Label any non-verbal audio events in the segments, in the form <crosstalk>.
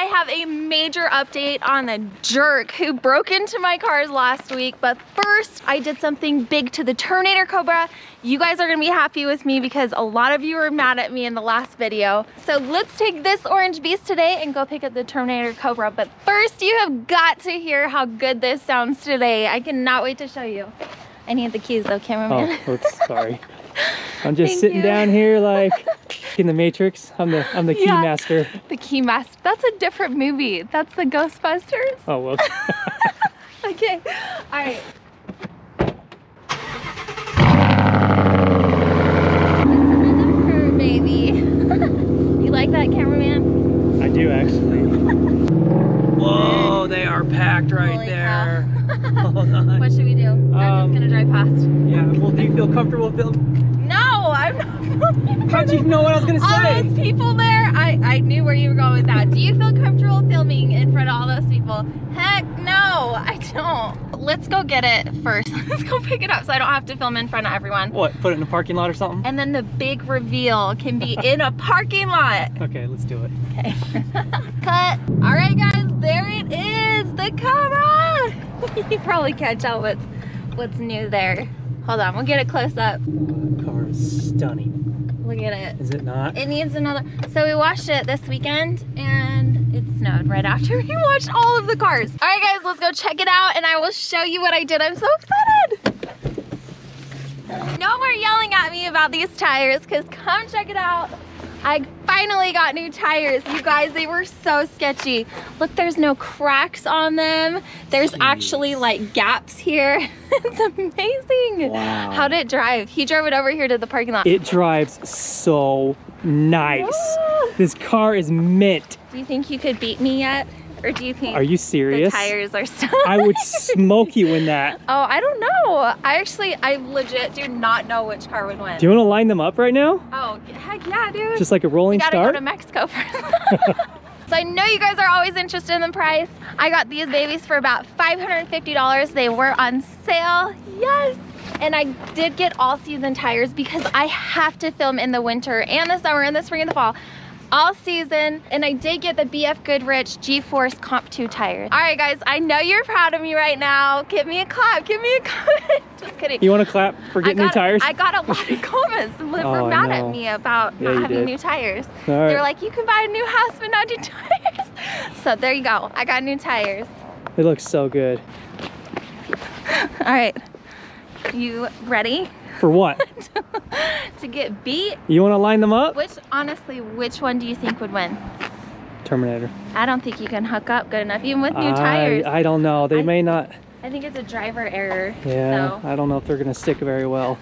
I have a major update on the jerk who broke into my cars last week. But first, I did something big to the Terminator Cobra. You guys are gonna be happy with me because a lot of you were mad at me in the last video. So let's take this orange beast today and go pick up the Terminator Cobra. But first, you have got to hear how good this sounds today. I cannot wait to show you. I need the keys though, cameraman. Oh, oops, sorry. <laughs> I'm just Thank sitting you. down here like <laughs> in the Matrix. I'm the I'm the key Yeah. master. <laughs> The Key Master. That's a different movie. That's the Ghostbusters. Oh well. <laughs> Okay. All right. Her baby. <laughs> you like that, cameraman? I do actually. Whoa, they are packed right Holy there. Hold on. What should we do? I'm Um, just gonna drive past. Yeah. Well, do you feel comfortable filming? Not. You know what I was gonna all say? those people there, I, I knew where you were going with that. Do you feel comfortable filming in front of all those people? Heck no, I don't. Let's go get it first. <laughs> Let's go pick it up so I don't have to film in front of everyone. What? Put it in a parking lot or something? And then the big reveal can be in a parking lot. <laughs> Okay, let's do it. Okay. <laughs> Cut. All right, guys, there it is, the camera. you probably can't tell what's what's new there. Hold on, we'll get it close up. Car is stunning. Look at it. Is it not? It needs another. So we washed it this weekend and it snowed right <laughs> after we washed all of the cars. All right, guys, let's go check it out and I will show you what I did. I'm so excited. No more yelling at me about these tires because come check it out. I finally got new tires. You guys, they were so sketchy. Look, there's no cracks on them. There's actually like gaps here. <laughs> it's amazing. Wow. How did it drive? He drove it over here to the parking lot. It drives so nice. This car is mint. Do you think you could beat me yet? Or do you think Are you the serious? tires are still I would <laughs> smoke you in that. <laughs> Oh, I don't know. I actually I legit do not know which car would win. Do you want to line them up right now? oh, heck yeah, dude. Just like a rolling gotta start? go to Mexico first. <laughs> so I know you guys are always interested in the price. I got these babies for about $550. They were on sale. Yes. And I did get all season tires because I have to film in the winter and the summer and the spring and the fall. All season, and I did get the BF Goodrich G-Force Comp 2 tires. All right, guys, I know you're proud of me right now. Give me a clap, give me a <laughs> comment. Just kidding. You want to clap for getting I new tires? I got a lot of comments that were <laughs> Oh, mad at me about Yeah, not having did. new tires. All They right. were like, you can buy a new house but not new tires. So there you go. I got new tires. It looks so good. All right. You ready For what? <laughs> to get beat? You want to line them up? Which, honestly, which one do you think would win? Terminator. I don't think you can hook up good enough, even with new I, tires. I don't know. They I- may not. I think it's a driver error. Yeah, So, I don't know if they're going to stick very well.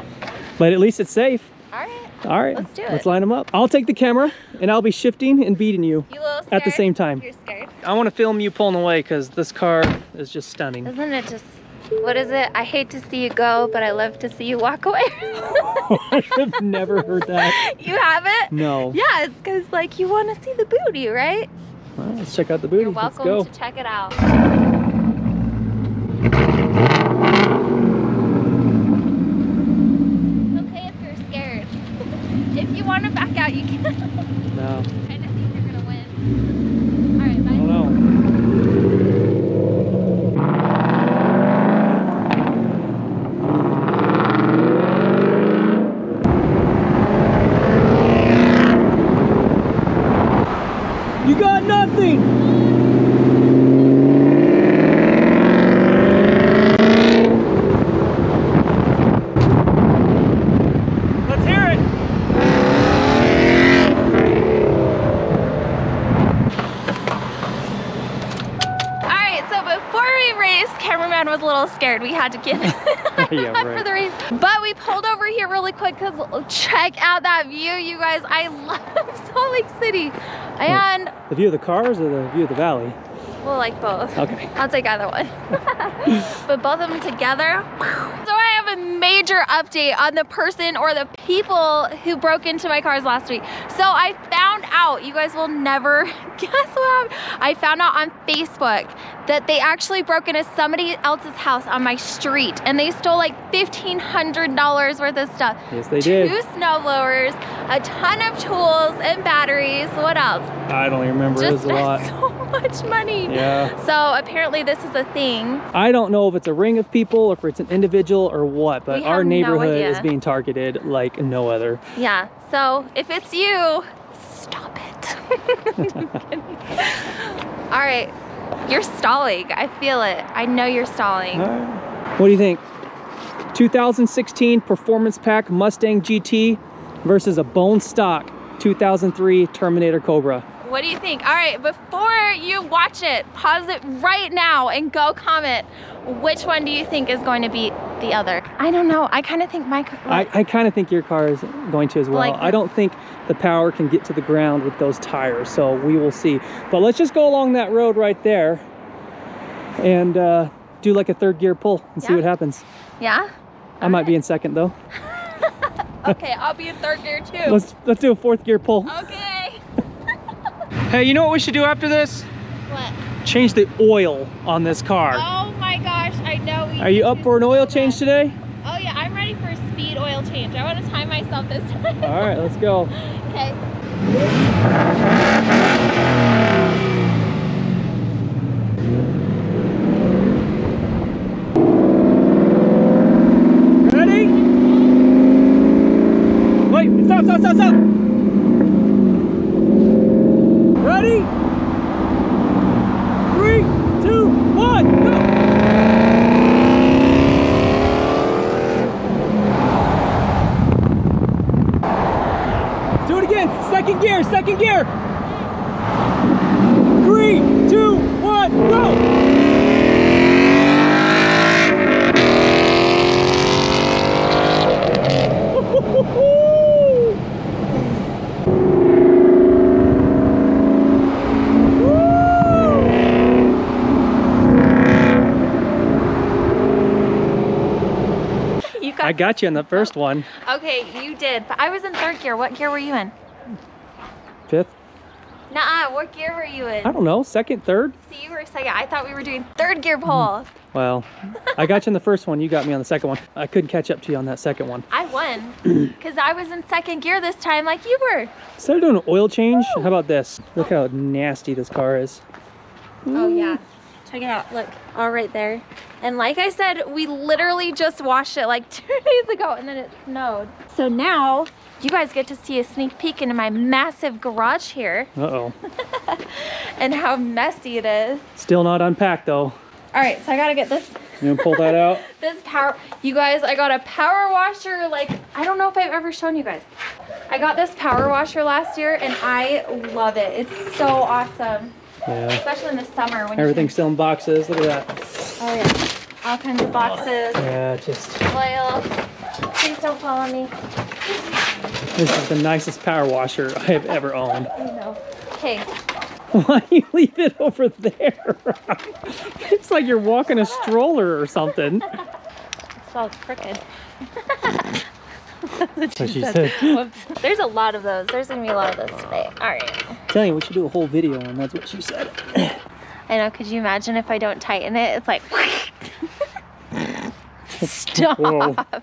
<laughs> but at least it's safe. all right. All right. Let's do it. Let's line them up. I'll take the camera and I'll be shifting and beating you You at the same time. You're scared. I want to film you pulling away because this car is just stunning. Isn't it just, what is it? I hate to see you go, but I love to see you walk away. <laughs> <laughs> I've never heard that. you haven't? No. Yeah, it's because like you want to see the booty, right? Well, let's check out the booty. You're Let's welcome go. to check it out. It's okay if you're scared. <laughs> if you want to back out, you can. No. I kind of think you're gonna win. All right, I bye. don't know. You got nothing! Let's hear it! All right, so before we raced, cameraman was a little scared. We had to get it <laughs> <laughs> Yeah, right. for the race. But we pulled over here really quick because check out that view, you guys. I love <laughs> Salt Lake City. And The view of the cars or the view of the valley? we'll like both. Okay. I'll take either one. but both of them together. So I have a major update on the person or the people who broke into my cars last week. So I found found out, you guys will never guess what happened. I found out on Facebook that they actually broke into somebody else's house on my street and they stole like $1,500 worth of stuff. Yes, they Two did. snow blowers, a ton of tools and batteries. What else? I don't even remember. Just it was a lot. <laughs> so much money. Yeah. So apparently this is a thing. I don't know if it's a ring of people or if it's an individual or what, but We our have no neighborhood is being targeted like no other. Yeah. So if it's you, stop it. <laughs> <laughs> All right. You're stalling. I feel it. I know you're stalling. What do you think? 2016 Performance Pack Mustang GT versus a bone stock 2003 Terminator Cobra. What do you think? All right, before you watch it, pause it right now and go comment. Which one do you think is going to beat the other? I don't know. I kind of think my. I, I kind of think your car is going to as well. Like- I don't think the power can get to the ground with those tires, so we will see. But let's just go along that road right there and uh, do like a third gear pull and see what happens. yeah. I might be in second though. <laughs> Okay, I'll be in third gear too. Let's let's do a fourth gear pull. Okay. Hey, you know what we should do after this? What? Change the oil on this car. Oh my gosh! I know. We Are you up for an oil change today? Oh yeah, I'm ready for a speed oil change. I want to time myself this time. All right, let's go. <laughs> Okay. Ready? Wait, stop, stop, stop, stop. Ready? Three, two, one, go. Do it again. Second gear, second gear. Three, two, one, go. You got. I got you in the first one. Okay, you did. But I was in third gear. What gear were you in? Fifth? Nuh-uh. What gear were you in? I don't know. Second, third? See, you were second. I thought we were doing third gear pull. Hmm. Well, I got you in the first one. You got me on the second one. I couldn't catch up to you on that second one. I won because I was in second gear this time, like you were. Instead of doing an oil change, how about this? Look how nasty this car is. Oh yeah. Check it out. Look, all right there. And like I said, we literally just washed it like <laughs> two days ago and then it snowed. So now you guys get to see a sneak peek into my massive garage here Uh-oh. <laughs> and how messy it is. Still not unpacked though. All right, so I gotta get this You gonna pull that out? <laughs> this power you guys i got a power washer like i don't know if i've ever shown you guys i got this power washer last year and i love it it's so awesome Yeah. especially in the summer when Everything's still in boxes. Look at that. oh yeah all kinds of boxes Yeah, just oil please don't follow me this is the nicest power washer I have ever owned. i know okay <laughs> Why do you leave it over there? <laughs> it's like you're walking a stroller or something. <laughs> it's all crooked That's what she said. Whoops. there's a lot of those there's gonna be a lot of those today all right Tell you, we should do a whole video and that's what she said. <clears throat> i know could you imagine if i don't tighten it it's like <laughs> <laughs> stop. <laughs>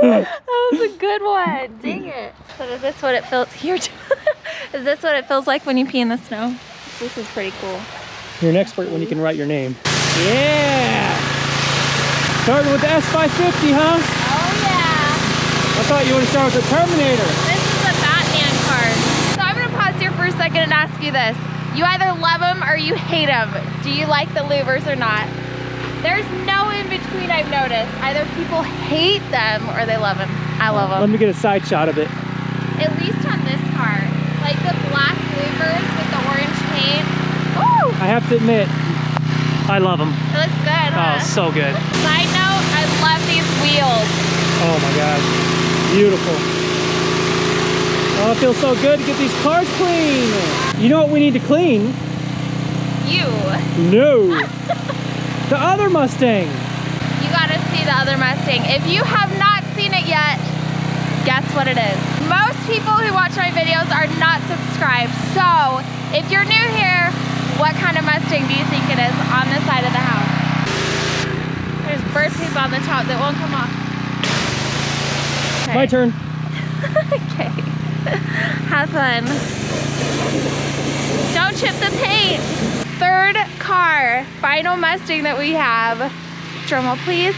That was a good one. Dang it. So is this what it feels here? is this what it feels like when you pee in the snow? This is pretty cool. You're an expert when you can write your name. Yeah! Starting with the S550, huh? I thought you would have started with the Terminator. This is a Batman car. So I'm gonna pause here for a second and ask you this. You either love them or you hate them. Do you like the louvers or not? There's no in between I've noticed. Either people hate them or they love them. I love them. Let me get a side shot of it. At least on this car. Like the black louvers with the orange paint. Woo! I have to admit, I love them. It looks good, Oh, so good. Side note, I love these wheels. Oh my gosh. Beautiful. Oh, it feels so good to get these cars clean. You know what we need to clean? You. No. <laughs> the other Mustang. You gotta see the other Mustang. If you have not seen it yet, guess what it is? most people who watch my videos are not subscribed. So if you're new here, what kind of Mustang do you think it is on the side of the house? There's bird poop on the top that won't come off. Okay. My turn. <laughs> okay. Have fun. Don't chip the paint. Third car, final Mustang that we have. Drum roll, please.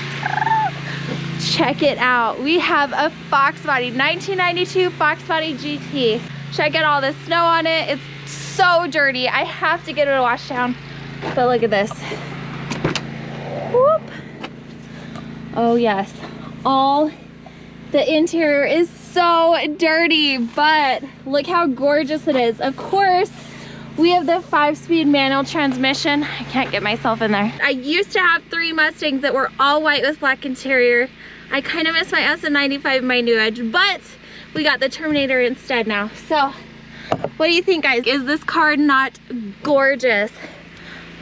Check it out. We have a Fox Body, 1992 Fox Body GT. Check out all the snow on it. It's so dirty. I have to get it washed down. But look at this. Whoop. Oh yes, all the interior is so dirty, but look how gorgeous it is. Of course, we have the five speed manual transmission. I can't get myself in there. I used to have three Mustangs that were all white with black interior. I kind of miss my SN95 my new edge, but we got the Terminator instead now. So what do you think guys? Is this car not gorgeous?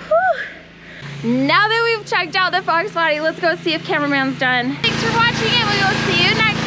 Whew. Now that we've checked out the Fox body, let's go see if cameraman's done. Thanks for watching and we will see you next